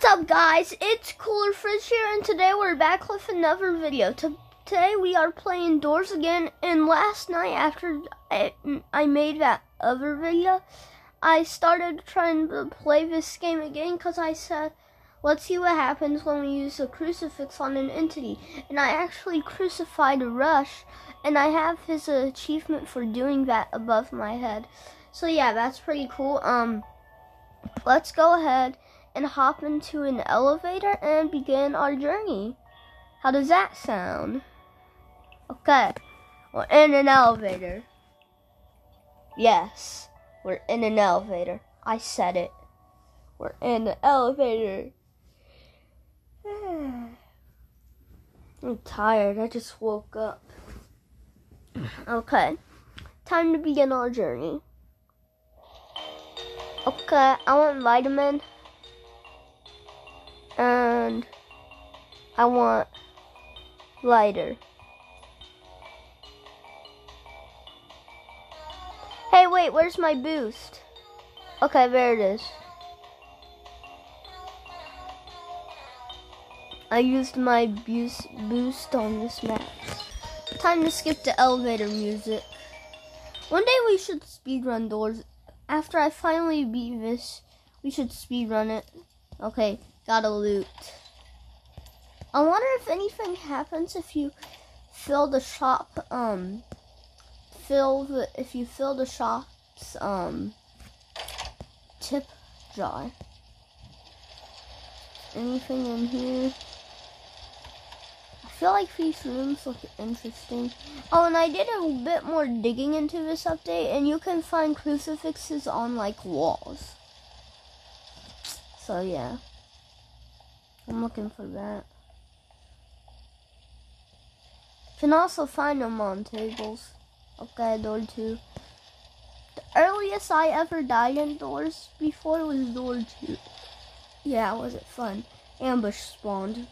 What's up guys, it's Cooler Fridge here and today we're back with another video. Today we are playing Doors again and last night after I, I made that other video, I started trying to play this game again because I said, let's see what happens when we use a crucifix on an entity. And I actually crucified Rush and I have his achievement for doing that above my head. So yeah, that's pretty cool. Um, let's go ahead and hop into an elevator and begin our journey. How does that sound? Okay, we're in an elevator. Yes, we're in an elevator. I said it. We're in an elevator. I'm tired. I just woke up. Okay, time to begin our journey. Okay, I want vitamin and I want lighter. Hey, wait, where's my boost? Okay, there it is. I used my boost, on this map. Time to skip the elevator music. One day we should speedrun doors. After I finally beat this, we should speedrun it. Okay, Got a loot. I wonder if anything happens if you fill the shop, um, fill the, if you fill the shop's, um, tip jar. Anything in here? I feel like these rooms look interesting. Oh, and I did a bit more digging into this update, and you can find crucifixes on, like, walls. So, yeah. I'm looking for that. You Can also find them on tables. Okay, door two. The earliest I ever died indoors before was door two. Yeah, was it fun? Ambush spawned.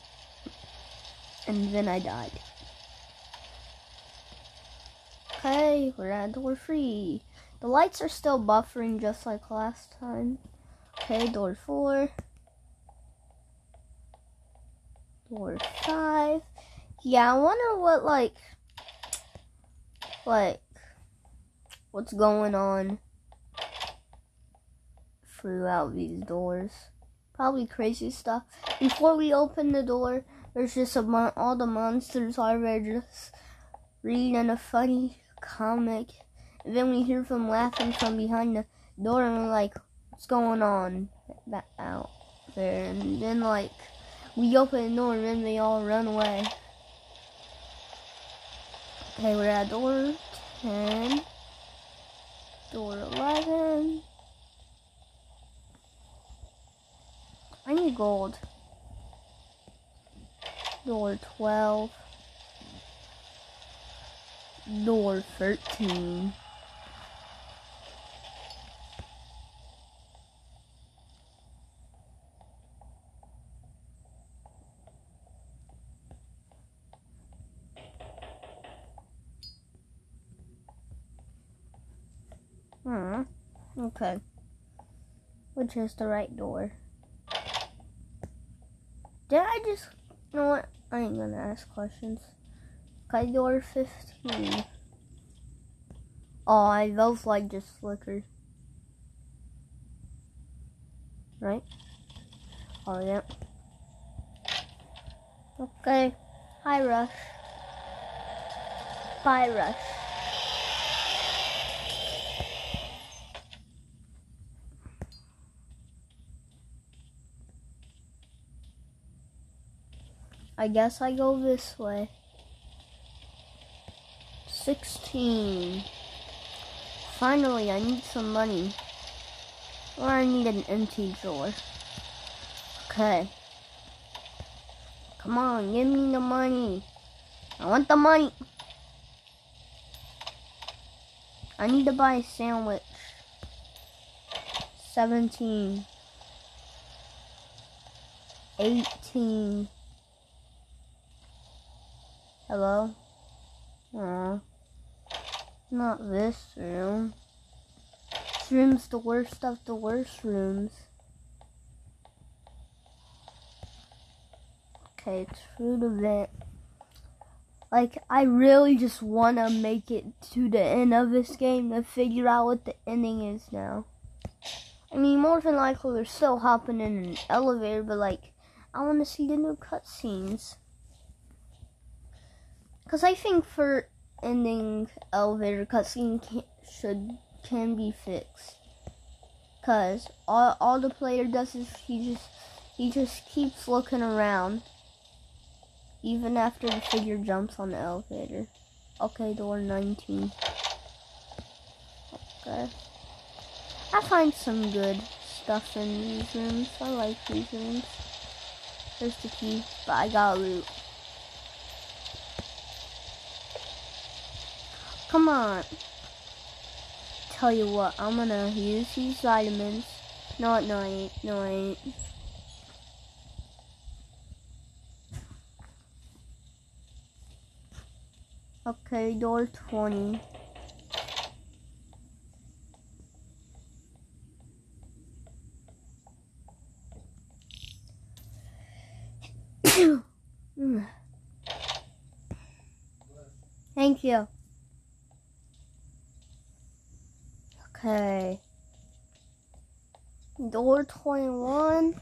And then I died. Okay, we're at door three. The lights are still buffering just like last time. Okay, door four. Four, five. Yeah, I wonder what like like what's going on throughout these doors. Probably crazy stuff. Before we open the door, there's just a mon- all the monsters are there just reading a funny comic. And then we hear them laughing from behind the door and we're like, what's going on out there? And then like we open the door and then they all run away. Okay, we're at door 10. Door 11. I need gold. Door 12. Door 13. Hmm. Okay. Which the right door? Did I just... You know what? I ain't gonna ask questions. Door 15. Oh, those like just flickered. Right? Oh, yeah. Okay. Hi, Rush. Bye, Rush. I guess I go this way. 16. Finally, I need some money. Or I need an empty drawer. Okay. Come on, give me the money. I want the money. I need to buy a sandwich. 17. 18. Hello? Aw. Not this room. This room's the worst of the worst rooms. Okay, true to vent. Like, I really just want to make it to the end of this game to figure out what the ending is now. I mean, more than likely, we're still hopping in an elevator, but like, I want to see the new cutscenes. Because I think for ending elevator cutscene can, should can be fixed. Cause all all the player does is he just he just keeps looking around. Even after the figure jumps on the elevator. Okay, door 19. Okay. I find some good stuff in these rooms. I like these rooms. There's the key, but I got loot. Come on. Tell you what, I'm gonna use these vitamins. No, no, I ain't. No, I ain't. Okay, door 20. Thank you. Okay. Door 21.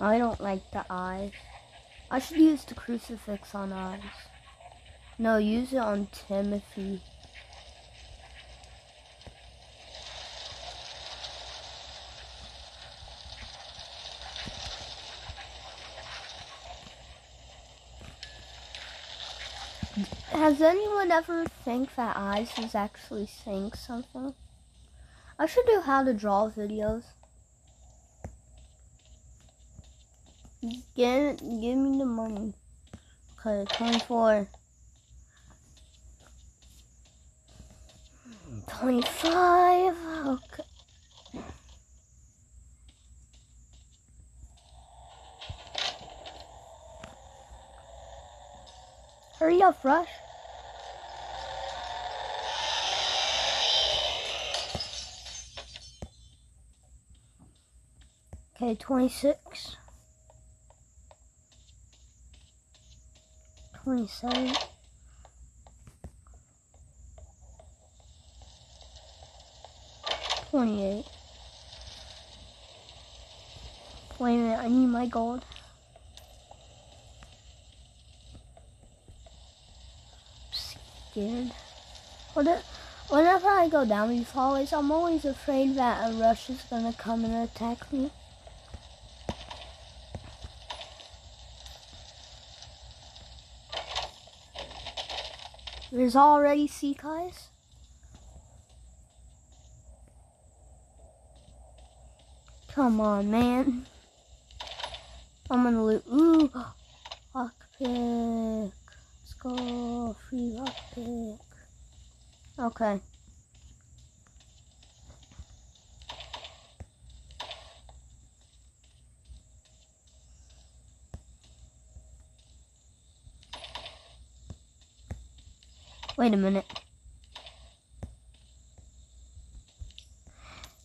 I don't like the eyes. I should use the crucifix on eyes. No, use it on Timothy. Anyone ever think that eyes is actually saying something? I should do how to draw videos. Get, give me the money. Okay, 24. 25. Okay. Hurry up, Rush. Okay, 26. 27. Twenty-eight. Wait a minute, I need my gold. Scared. Whenever I go down these hallways, I'm always afraid that a rush is gonna come and attack me. There's already sea guys. Come on, man. I'm gonna loot. Ooh, lockpick. Let's go. Free lockpick. Okay. Wait a minute.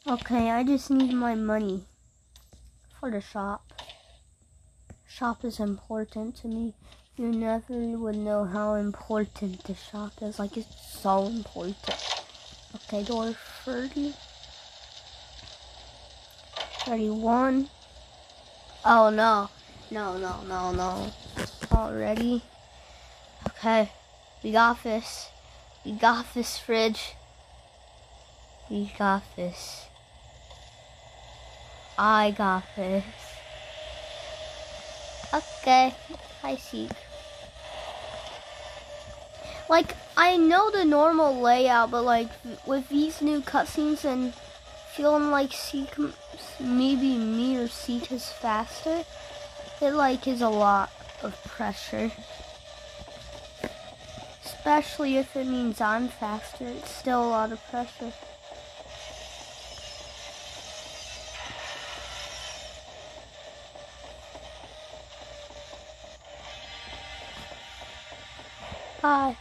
Okay, I just need my money for the shop. Shop is important to me. You never would know how important the shop is. Like, it's so important. Okay, door 30. 31. Oh, no. No, no, no, no. Already. Okay. We got this. We got this fridge. We got this. I got this. Okay, I see. Like, I know the normal layout, but like, with these new cutscenes and feeling like Seek, maybe me or Seek is faster, it like is a lot of pressure. Especially if it means I'm faster, it's still a lot of pressure. Bye.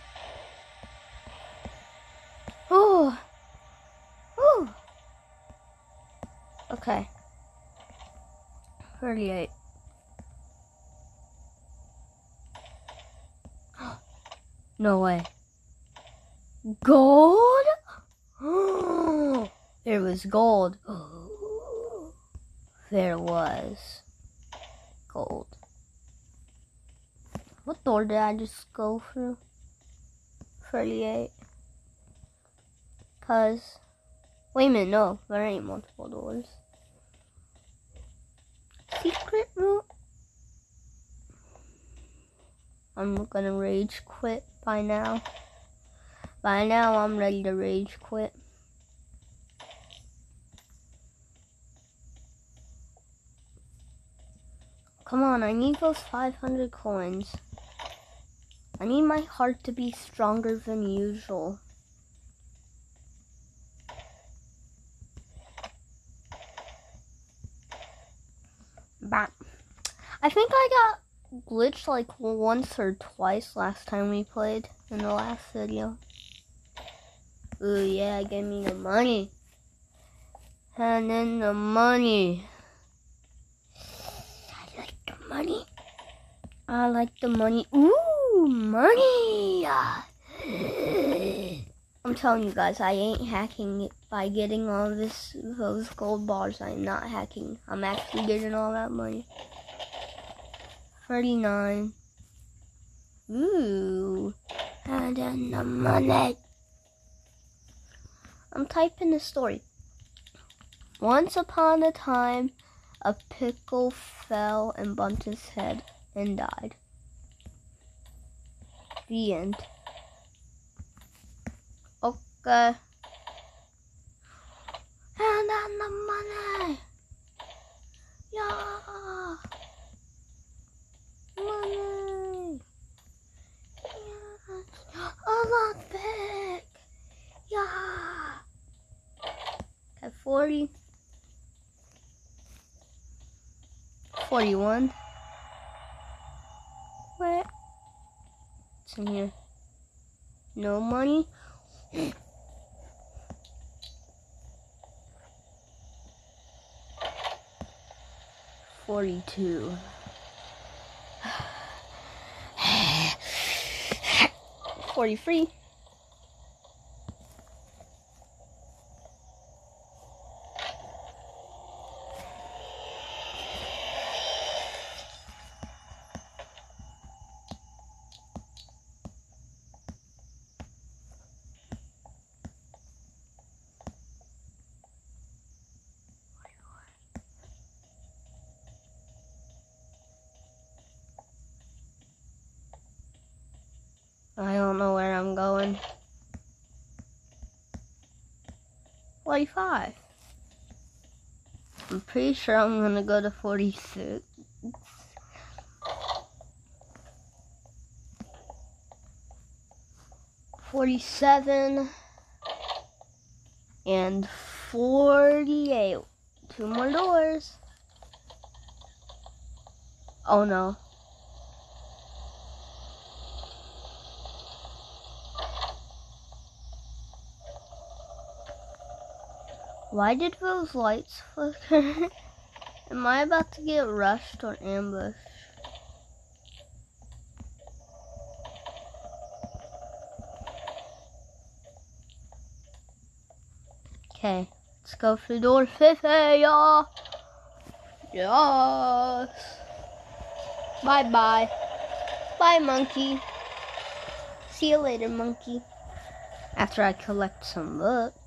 Oh. Ooh. Okay. 38. No way. Gold? there was gold. There was gold. What door did I just go through? 38. Cause, wait a minute, no, there ain't multiple doors. Secret room? I'm gonna rage quit by now. By now, I'm ready to rage quit. Come on, I need those 500 coins. I need my heart to be stronger than usual. But I think I got glitched like once or twice last time we played in the last video. Ooh yeah, give me the money. And then the money. I like the money. I like the money. Ooh, money. I'm telling you guys, I ain't hacking it by getting all this those gold bars. I'm not hacking. I'm actually getting all that money. 39. Ooh. And then the money. I'm typing the story. Once upon a time, a pickle fell and bumped his head and died. The end. Okay. And then the money. Yeah. Big. Yeah. Okay, 40. 41. What? It's in here? No money? Forty-two. 43 sure I'm gonna go to 46. Forty-seven and forty-eight. Two more doors. Oh no. Why did those lights flicker? Am I about to get rushed or ambushed? Okay, let's go through door 50, y'all. Yes. Bye-bye. Bye, monkey. See you later, monkey. After I collect some books.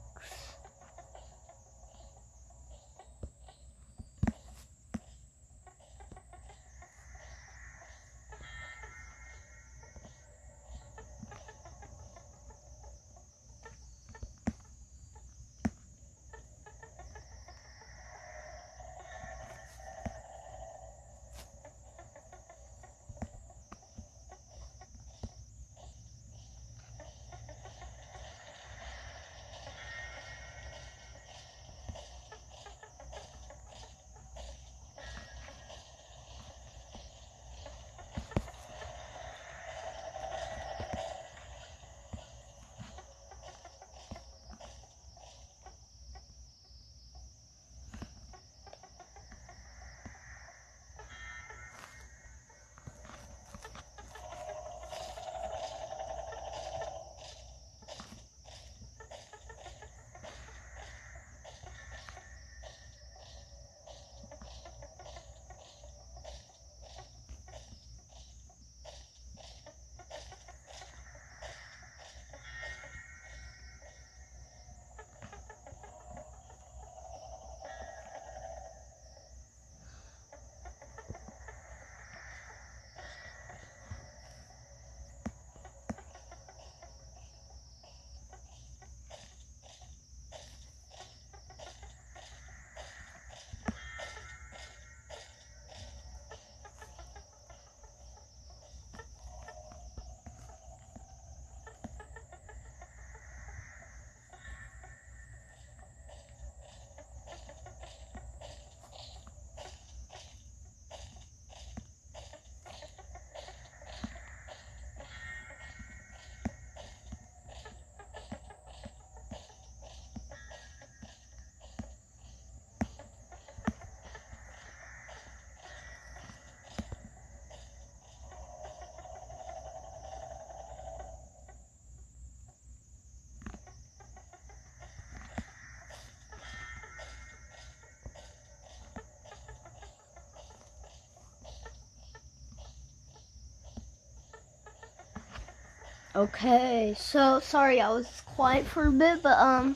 Okay, so sorry I was quiet for a bit, but um,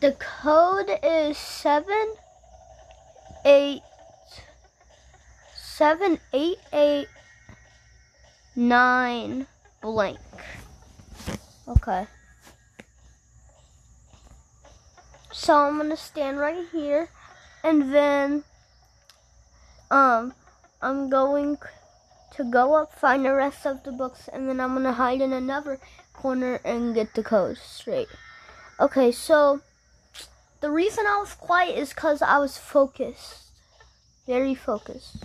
the code is seven eight seven eight eight nine blank. Okay. So I'm gonna stand right here, and then um, I'm going to go up, find the rest of the books, and then I'm going to hide in another corner and get the code straight. Okay, so the reason I was quiet is because I was focused. Very focused.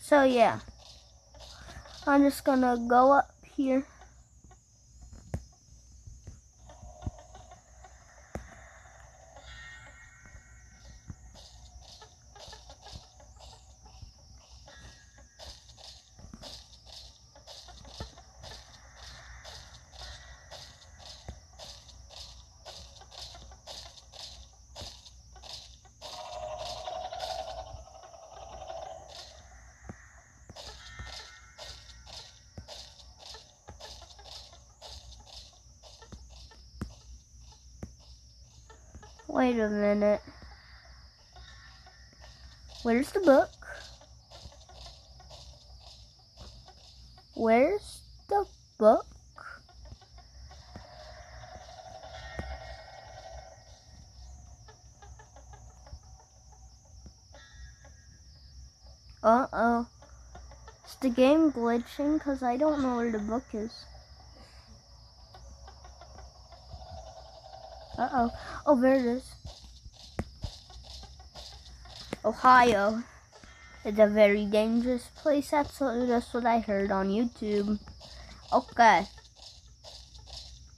So yeah, I'm just going to go up here. Wait a minute. Where's the book? Where's the book? Uh-oh. Is the game glitching? Because I don't know where the book is. Uh-oh. Oh, there it is. Ohio. is a very dangerous place. That's what, that's what I heard on YouTube. Okay.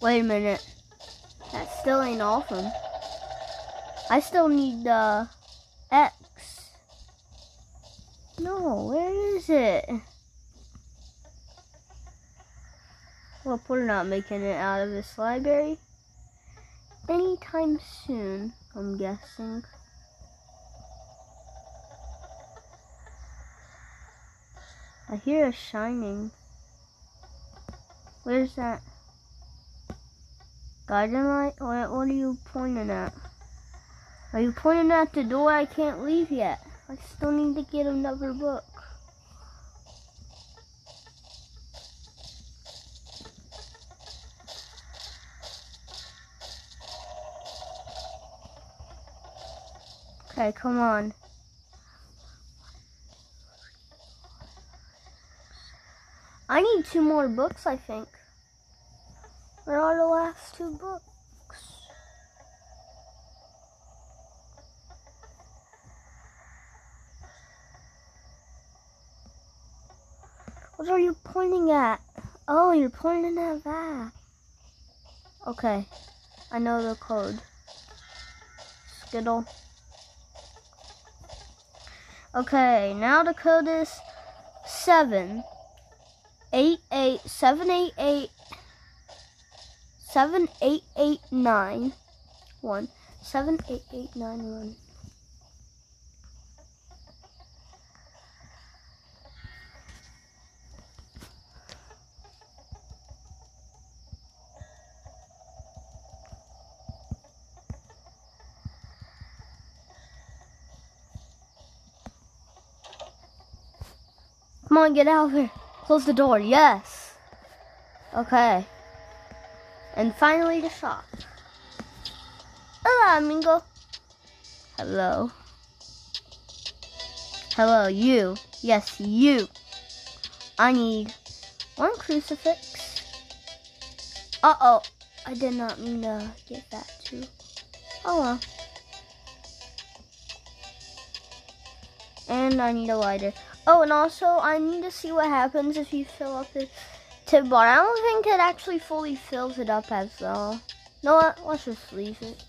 Wait a minute. That still ain't awesome. I still need the X. No, where is it? Well, we're not making it out of this library anytime soon, I'm guessing. I hear a shining. Where's that? Guiding light? What, what are you pointing at? Are you pointing at the door? I can't leave yet. I still need to get another book. Okay, come on. I need two more books, I think. Where are the last two books? What are you pointing at? Oh, you're pointing at that. Okay, I know the code. Skittle. Okay, now the code is seven eight eight seven eight eight seven eight eight nine one seven eight eight nine one. Come on, get out of here. Close the door. Yes. Okay. And finally the shop. Hello, amigo. Hello. Hello, you. Yes, you. I need one crucifix. Uh-oh. I did not mean to get that too. Oh well. And I need a lighter. Oh, and also, I need to see what happens if you fill up the tip bar. I don't think it actually fully fills it up as well. No, what? Let's just leave it.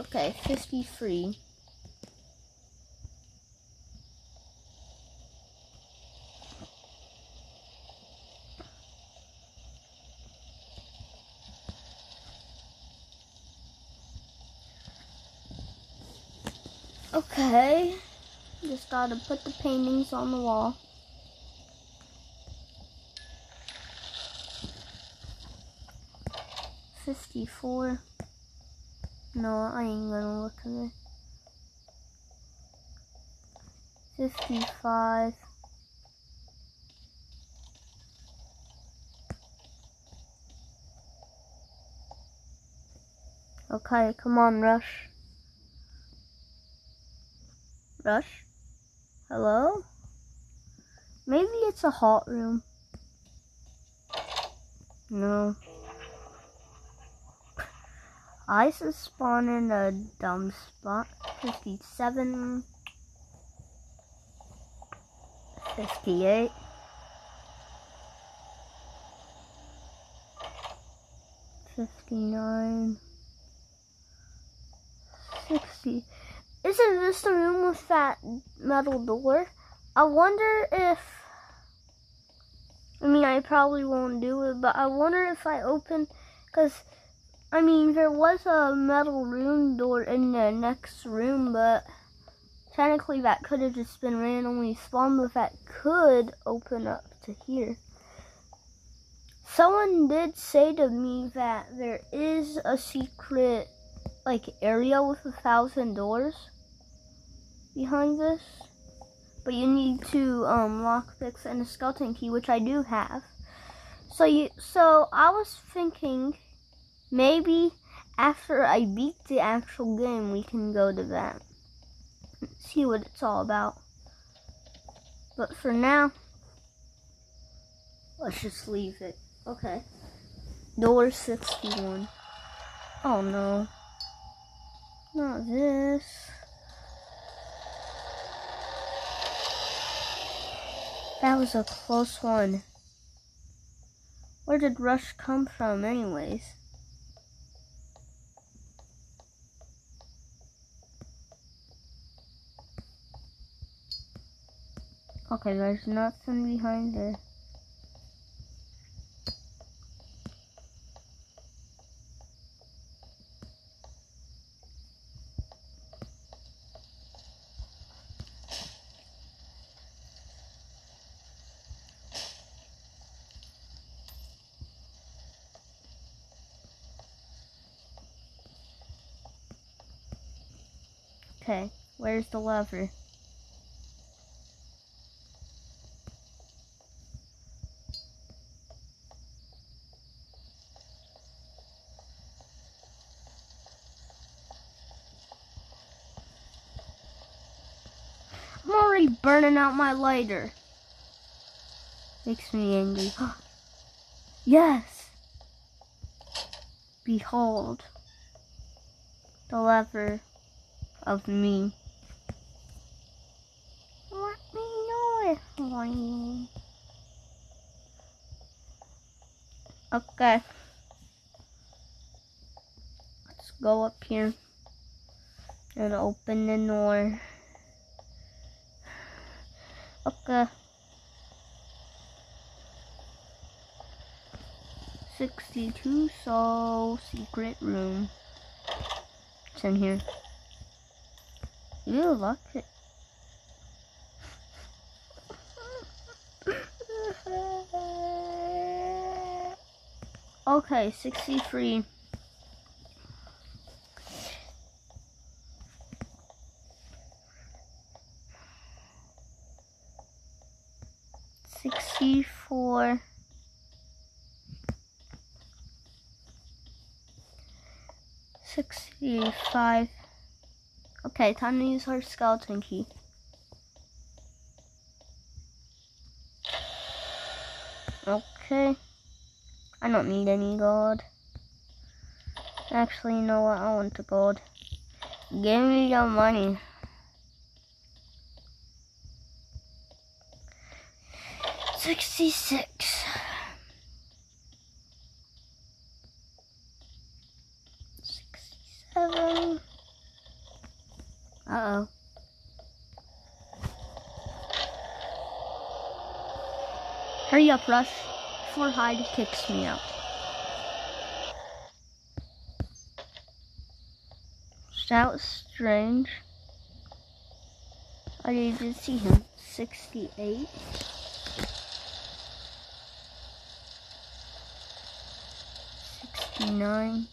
Okay, 53. Okay. Just gotta put the paintings on the wall. Fifty-four. No, I ain't gonna look at it. Fifty-five. Okay, come on, Rush. Rush? Hello? Maybe it's a hot room. No. Ice is spawning a dumb spot. 57. 58. 59. 60. Isn't this the room with that metal door? I wonder if. I mean, I probably won't do it, but I wonder if I open. Because, I mean, there was a metal room door in the next room, but technically that could have just been randomly spawned, but that could open up to here. Someone did say to me that there is a secret like area with a thousand doors behind this. But you need to um, lockpicks and a skeleton key, which I do have. So you, so I was thinking maybe after I beat the actual game, we can go to that, see what it's all about. But for now, let's just leave it. Okay. Door 61. Oh no. Not this. That was a close one. Where did Rush come from anyways? Okay, there's nothing behind there. Okay, where's the lever? I'm already burning out my lighter. Makes me angry. yes! Behold the lever of me. Let me know if I... Okay. Let's go up here and open the door. Okay. 62 soul secret room. It's in here. You it. okay, 63. Okay, time to use our skeleton key. Okay. I don't need any gold. Actually, you know what? I want the gold. Give me your money. Sixty-six. Sixty-seven. Uh-oh. Hurry up, Rush, before Hide kicks me out. Was strange. I didn't see him. 68. Sixty-nine.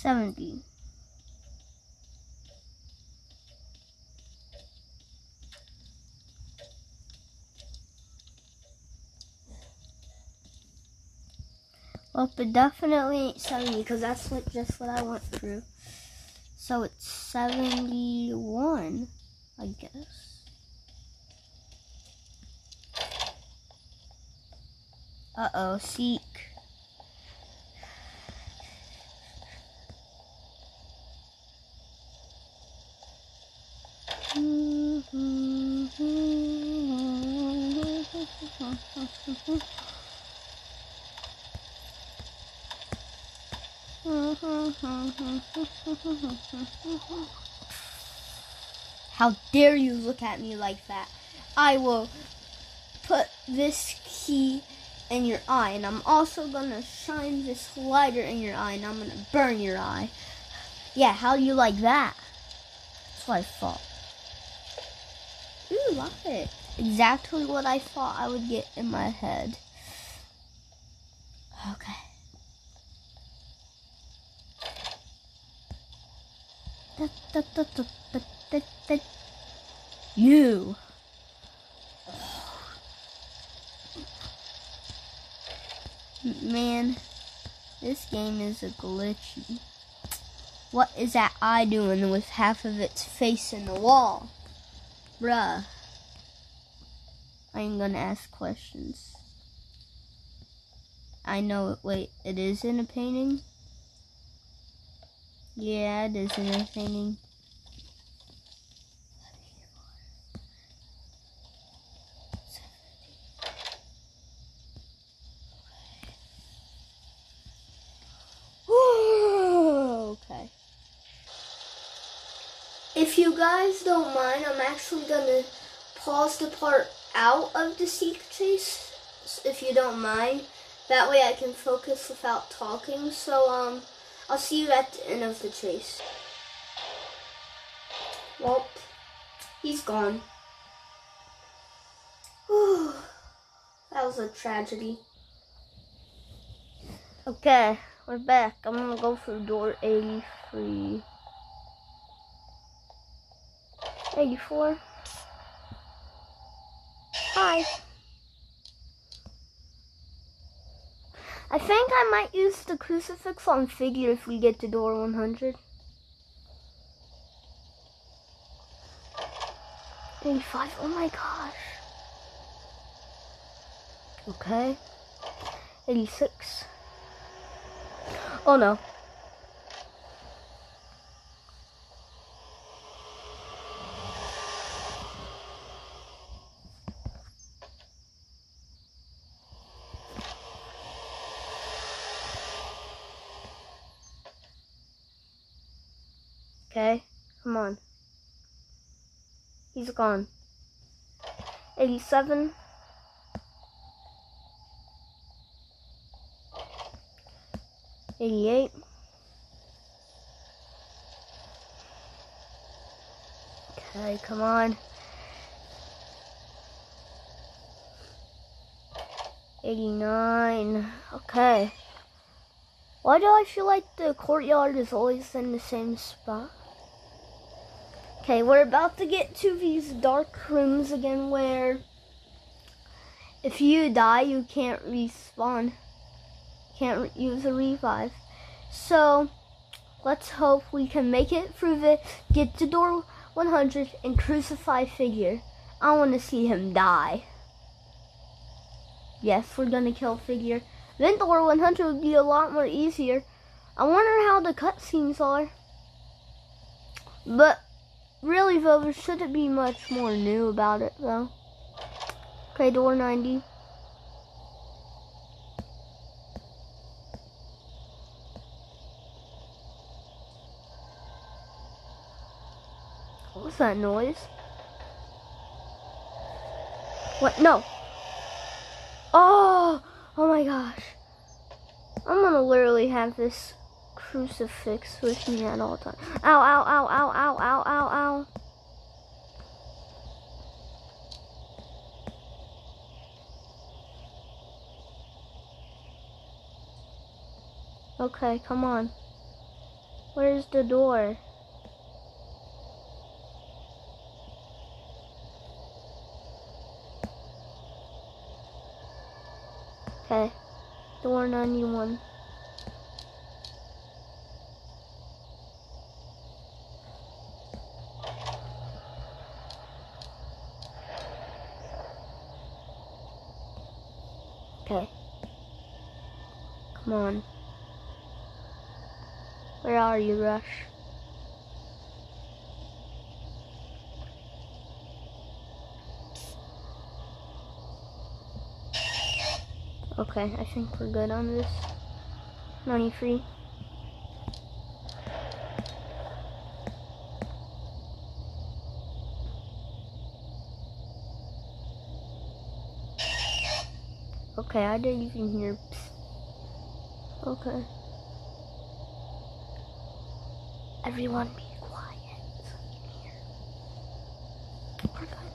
Seventy. Well, but definitely ain't 70 because that's what, just what I went through. So it's 71, I guess. Uh-oh, seek. How dare you look at me like that? I will put this key in your eye, and I'm also gonna shine this lighter in your eye, and I'm gonna burn your eye. Yeah, how do you like that? That's what I it. Exactly what I thought I would get in my head. Okay. You. Man, this game is a glitchy. What is that eye doing with half of its face in the wall? Bruh. I ain't gonna ask questions. I know it. Wait, it is in a painting? Yeah, it is entertaining. okay. If you guys don't mind, I'm actually gonna pause the part out of the chase, if you don't mind. That way I can focus without talking. So, um, I'll see you at the end of the chase. Well, he's gone. Whew. That was a tragedy. Okay, we're back. I'm gonna go through door 83. 84. Hi. I think I might use the crucifix on figure if we get to door 100. 85, oh my gosh. Okay. 86. Oh no. Okay, come on. He's gone. 87. Eighty-eight. Okay, come on. Eighty-nine. Okay. Why do I feel like the courtyard is always in the same spot? Okay, we're about to get to these dark rooms again where if you die, you can't respawn. Can't use a revive. So, let's hope we can make it through the, get to door 100 and crucify figure. I want to see him die. Yes, we're gonna kill figure. Then door 100 would be a lot more easier. I wonder how the cutscenes are. But Really though, there shouldn't be much more new about it though. Okay, door 90. What's that noise? What? No. Oh! Oh my gosh. I'm gonna literally have this crucifix with me at all times. Ow, ow, ow, ow, ow, ow, ow, ow. Okay, come on. Where's the door? Okay. Door 91. Okay. Come on. Where are you, Rush? Okay, I think we're good on this. 93. Okay, I didn't even hear. Psst. Okay. Everyone be quiet you. We're good.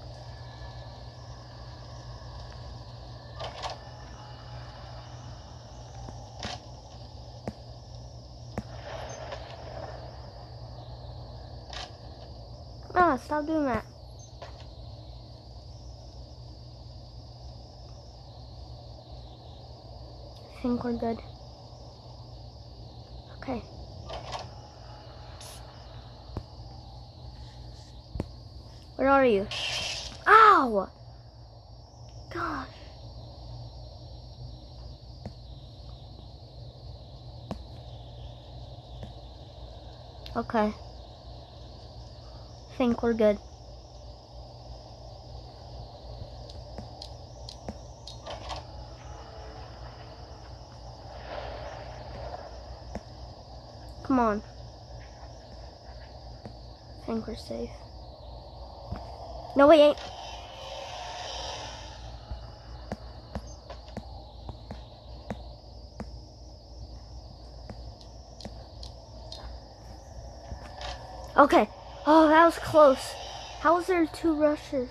Ah, stop doing that. I think we're good. Okay. Are you? Ow! Gosh. Okay. Think we're good. Come on. Think we're safe. No, we ain't. Okay. Oh, that was close. How was there two rushes?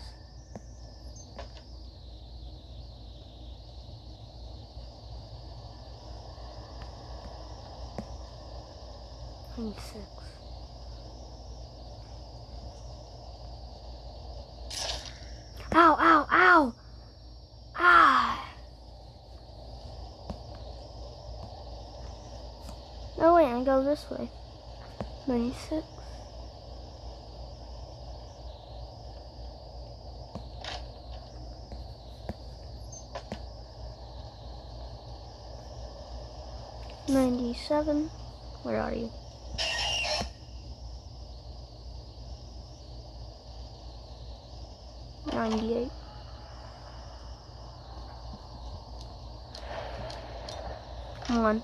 Twenty-six. Ow, ow, ow! Ah! No, wait, I go this way. 96. Ninety-seven. Where are you? Ninety-eight. Come on.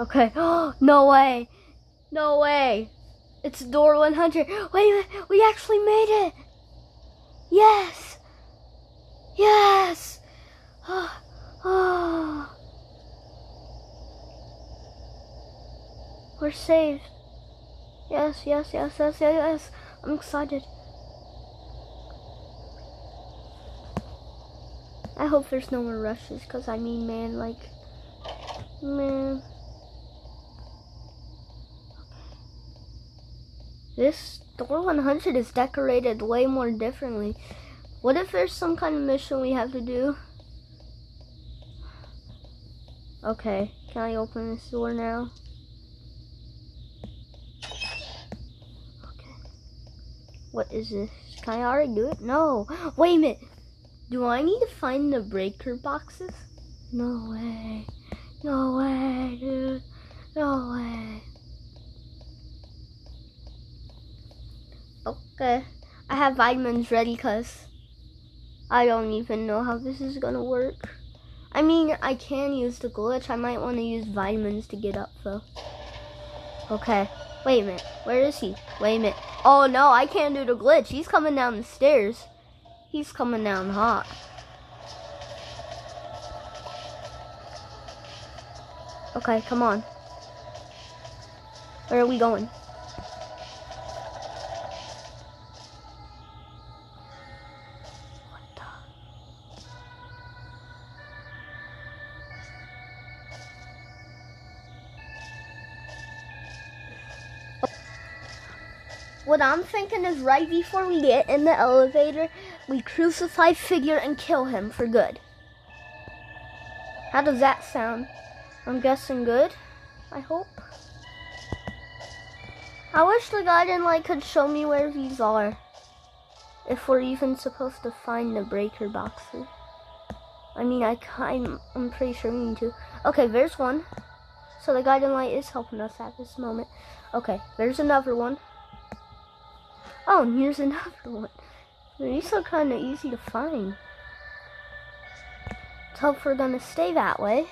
Okay. no way. No way. It's door 100. Wait. We actually made it. Yes. Yes. Oh. oh. We're saved. Yes, yes, yes, yes, yes, yes. I'm excited. I hope there's no more rushes, because I mean, man, like, man. This door 100 is decorated way more differently. What if there's some kind of mission we have to do? Okay, can I open this door now? Okay. What is this? Can I already do it? No. Wait a minute. Do I need to find the breaker boxes? No way. No way, dude. No way. Okay. I have vitamins ready because I don't even know how this is to work. I mean, I can use the glitch. I might want to use vitamins to get up, though. Okay. Wait a minute. Where is he? Wait a minute. Oh no, I can't do the glitch. He's coming down the stairs. He's coming down hot. Okay, come on. Where are we going? What I'm thinking is right before we get in the elevator, we crucify Figure and kill him for good. How does that sound? I'm guessing good, I hope. I wish the guiding light could show me where these are. If we're even supposed to find the breaker boxes. I mean, I, I'm, I'm pretty sure we need to. Okay, there's one. So the guiding light is helping us at this moment. Okay, there's another one. Oh, and here's another one. These are kind of easy to find. Let's hope we're going to stay that way.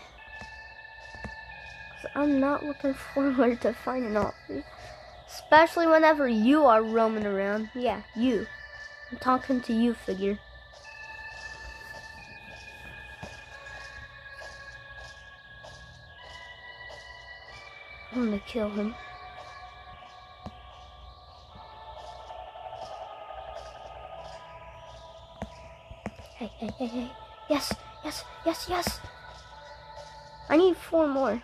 I'm not looking forward to finding all these. Especially whenever you are roaming around. Yeah, you. I'm talking to you, figure. I'm gonna kill him. Hey, hey, hey. Yes, yes, yes, yes. I need four more.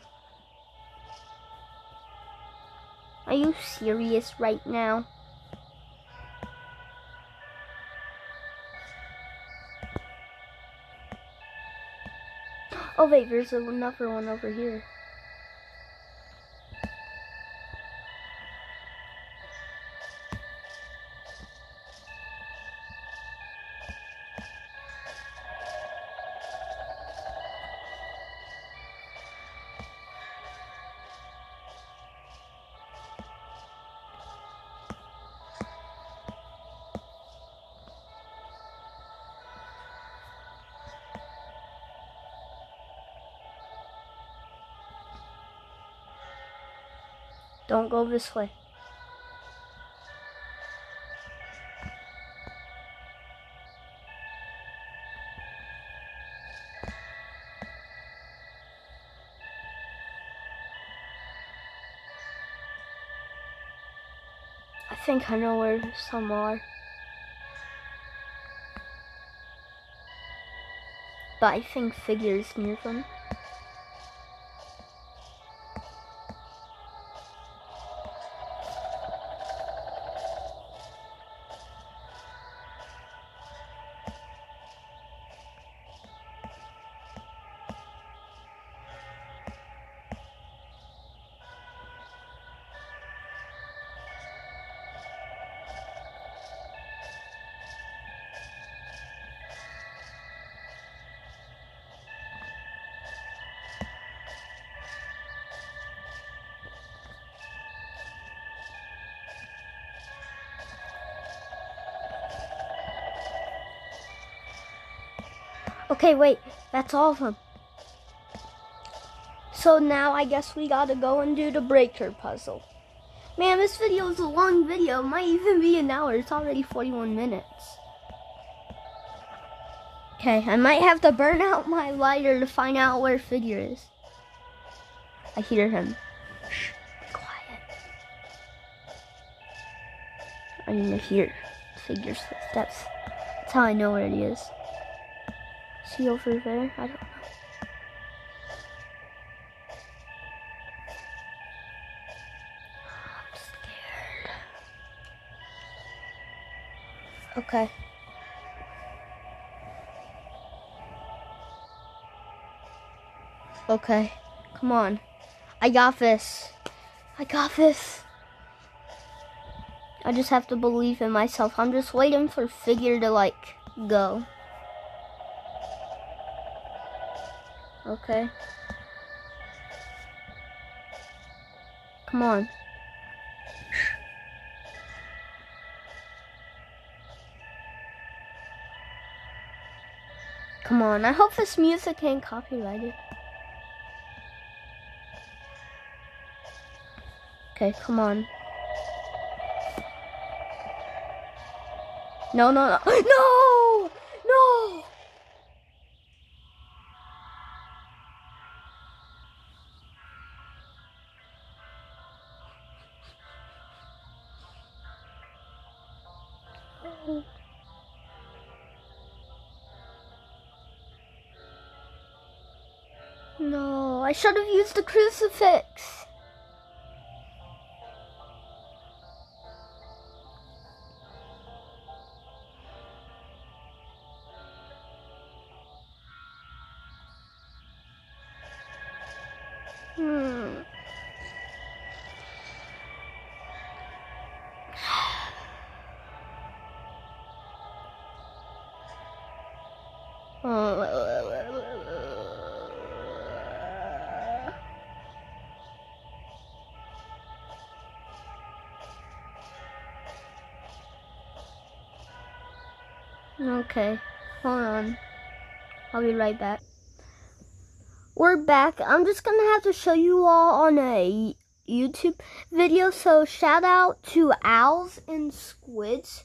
Are you serious right now? Oh wait, there's another one over here. Don't go this way. I think I know where some are. But I think figures near them. Okay, wait. That's all of them. So now I guess we gotta go and do the breaker puzzle. Man, this video is a long video. It might even be an hour. It's already 41 minutes. Okay, I might have to burn out my lighter to find out where Figure is. I hear him. Quiet. I hear Figure's footsteps. That's how I know where he is. He over there? I don't know. I'm scared. Okay. Okay. Come on. I got this. I got this. I just have to believe in myself. I'm just waiting for Figure to, like, go. Okay. Come on. Come on, I hope this music ain't copyrighted. Okay. Come on. No, no. No! No! No, I should have used the crucifix. Okay, hold on. I'll be right back. We're back. I'm just gonna have to show you all on a YouTube video. So shout out to Owls and Squids.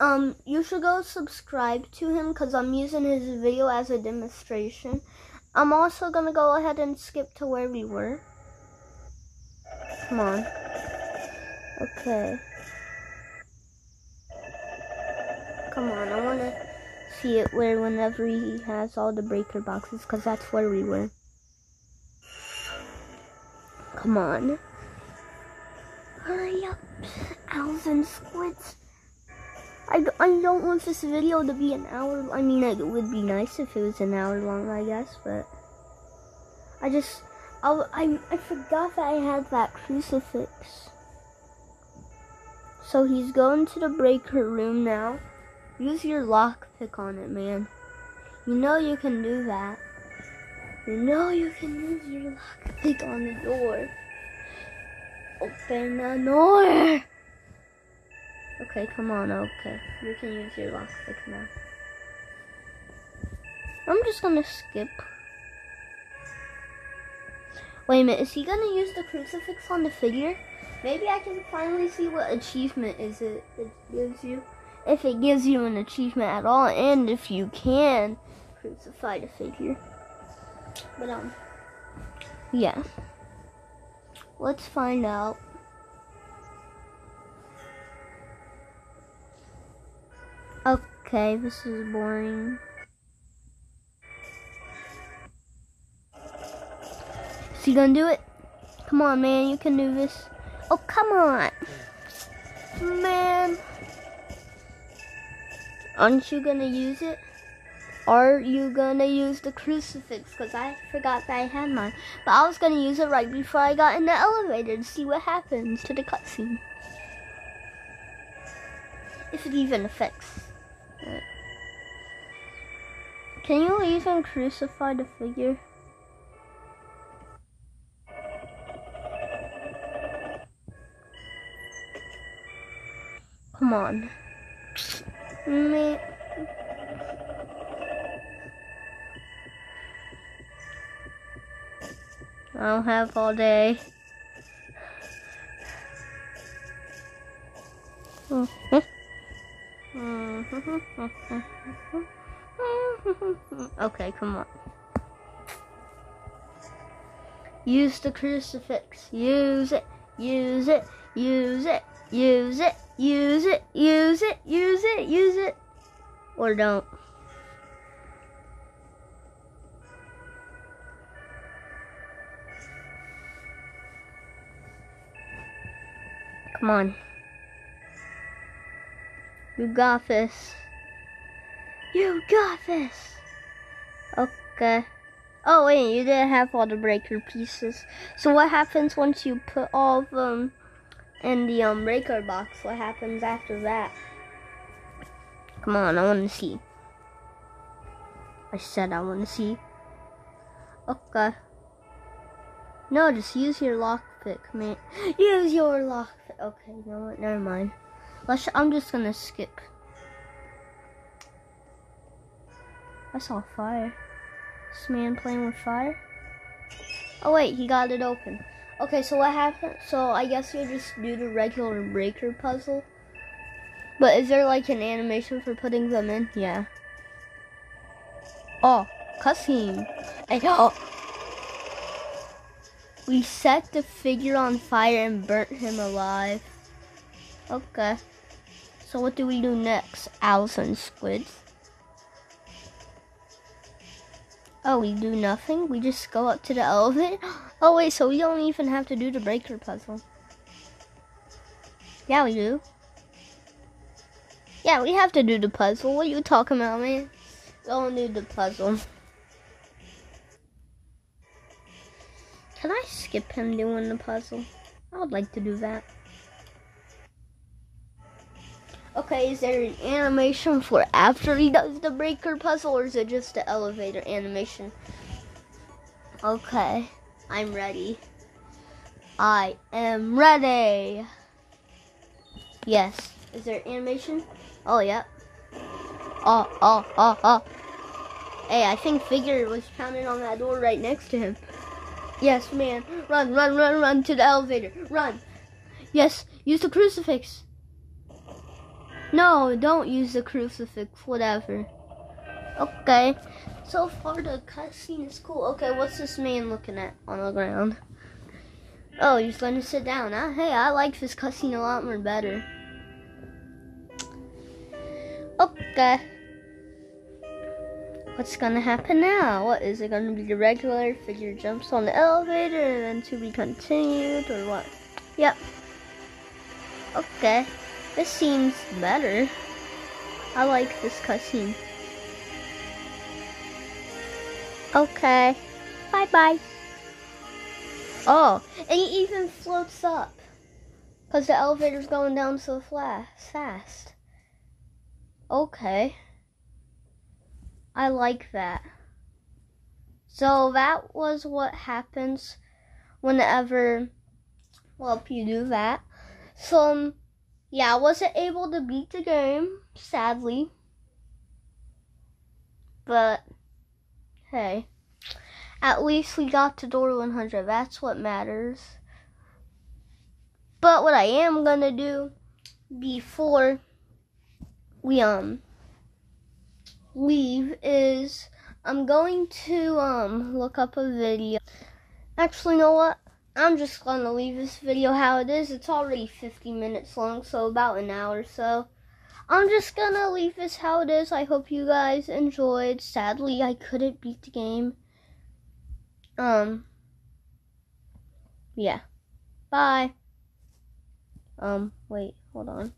Um, you should go subscribe to him because I'm using his video as a demonstration. I'm also gonna go ahead and skip to where we were. Come on. Okay. Come on, I wanna see it where whenever he has all the breaker boxes because that's where we were. Come on. Hurry up, owls and squids. I, I don't want this video to be an hour. I mean, it would be nice if it was an hour long, I guess, but I just, I, I, I forgot that I had that crucifix. So he's going to the breaker room now. Use your lockpick on it, man. You know you can do that. You know you can use your lockpick on the door. Open the door! Okay, come on, okay. You can use your lockpick now. I'm just gonna skip. Wait a minute, is he gonna use the crucifix on the figure? Maybe I can finally see what achievement is it it gives you. If it gives you an achievement at all, and if you can crucify the figure. But um yeah. Let's find out. Okay, this is boring. Is he gonna do it? Come on, man, you can do this. Oh, come on. Man. Aren't you gonna use it? Are you gonna use the crucifix? Because I forgot that I had mine. But I was gonna use it right before I got in the elevator to see what happens to the cutscene. If it even affects. Can you even crucify the figure? Come on. I don't have all day. okay, come on. Use the crucifix. Use it. Use it. Use it. Use it. Use it. Use it. Use it. Use it. Or don't. Come on. You got this. You got this. Okay. Oh wait, you didn't have all the breaker pieces. So what happens once you put all of them in the um breaker box? What happens after that? Come on, I want to see. I said I want to see. Okay. No, just use your lockpick, man. Use your lockpick. Okay, you know what? Never mind. Let's. I'm just gonna skip. I saw fire. This man playing with fire. Oh wait, he got it open. Okay, so what happened? So I guess you just do the regular breaker puzzle. But is there like an animation for putting them in? Yeah. Oh, cussing. And, oh. We set the figure on fire and burnt him alive. Okay. So what do we do next? Owls and Squids. Oh, we do nothing? We just go up to the elevator? Oh wait, so we don't even have to do the breaker puzzle. Yeah, we do. Yeah, we have to do the puzzle. What are you talking about, man? And do the puzzle. Can I skip him doing the puzzle? I would like to do that. Okay, is there an animation for after he does the breaker puzzle, or is it just the elevator animation? Okay, I'm ready. I am ready. Yes. Is there animation? Oh, yeah. Oh, oh, oh, oh. Hey, I think Figure was pounding on that door right next to him. Yes, man. Run, run, run, run to the elevator. Run. Yes, use the crucifix. No, don't use the crucifix, whatever. Okay, so far the cutscene is cool. Okay, what's this man looking at on the ground? Oh, he's gonna sit down, huh? Hey, I like this cutscene a lot more better. Okay. What's gonna happen now? What is it gonna be the regular figure jumps on the elevator and then to be continued or what? Yep. Okay. This seems better. I like this cutscene. Okay. Bye bye. Oh, and he even floats up. Because the elevator's going down so fast. Okay. I like that. So that was what happens whenever, well, if you do that. So, um, yeah, I wasn't able to beat the game, sadly. But, hey, at least we got to door 100. That's what matters. But what I am to do before we, um, leave is I'm going to, um, look up a video. Actually, you know what? I'm just going to leave this video how it is. It's already 50 minutes long, so about an hour so. I'm just going to leave this how it is. I hope you guys enjoyed. Sadly, I couldn't beat the game. Um, yeah. Bye. Um, wait, hold on.